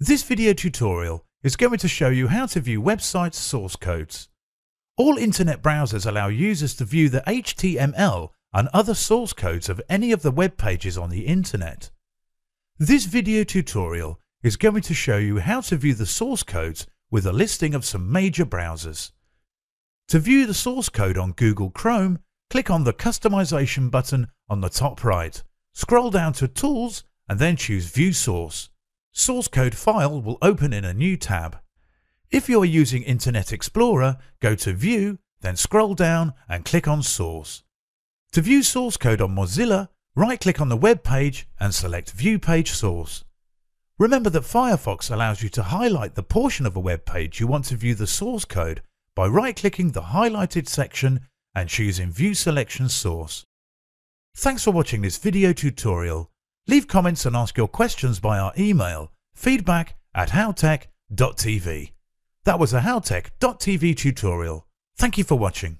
This video tutorial is going to show you how to view websites source codes. All internet browsers allow users to view the HTML and other source codes of any of the web pages on the internet. This video tutorial is going to show you how to view the source codes with a listing of some major browsers. To view the source code on Google Chrome, click on the Customization button on the top right. Scroll down to Tools and then choose View Source. Source code file will open in a new tab. If you are using Internet Explorer, go to View, then scroll down and click on Source. To view source code on Mozilla, right-click on the web page and select View Page Source. Remember that Firefox allows you to highlight the portion of a web page you want to view the source code by right-clicking the highlighted section and choosing View Selection Source. Thanks for watching this video tutorial. Leave comments and ask your questions by our email feedback at howtech.tv. That was a howtech.tv tutorial. Thank you for watching.